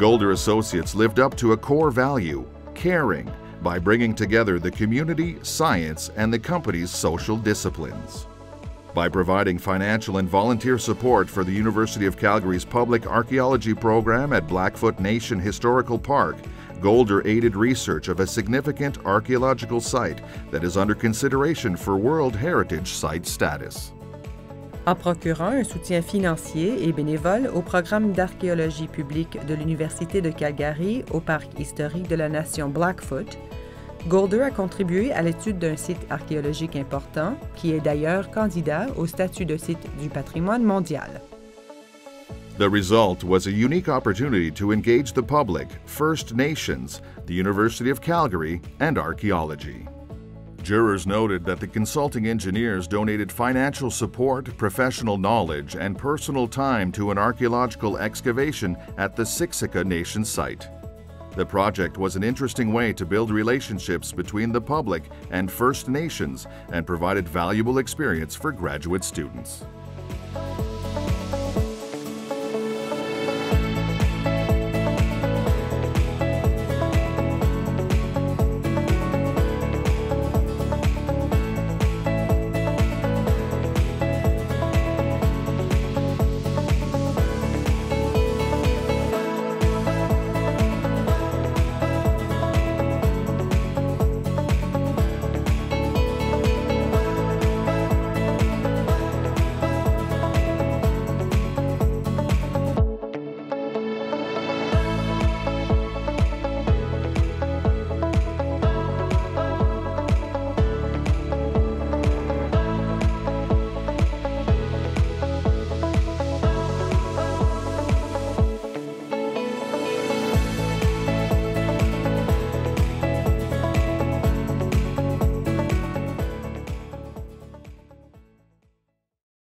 Golder Associates lived up to a core value, caring, by bringing together the community, science, and the company's social disciplines. By providing financial and volunteer support for the University of Calgary's public archaeology program at Blackfoot Nation Historical Park, Golder aided research of a significant archaeological site that is under consideration for World Heritage Site status. En procurant un soutien financier et bénévole au programme d'archéologie publique de l'Université de Calgary au parc historique de la nation Blackfoot, Golder a contribué à l'étude d'un site archéologique important, qui est d'ailleurs candidat au statut de site du patrimoine mondial. The result was a unique opportunity to engage the public, First Nations, the University of Calgary, and archaeology. Jurors noted that the consulting engineers donated financial support, professional knowledge, and personal time to an archaeological excavation at the Siksika Nation site. The project was an interesting way to build relationships between the public and First Nations and provided valuable experience for graduate students.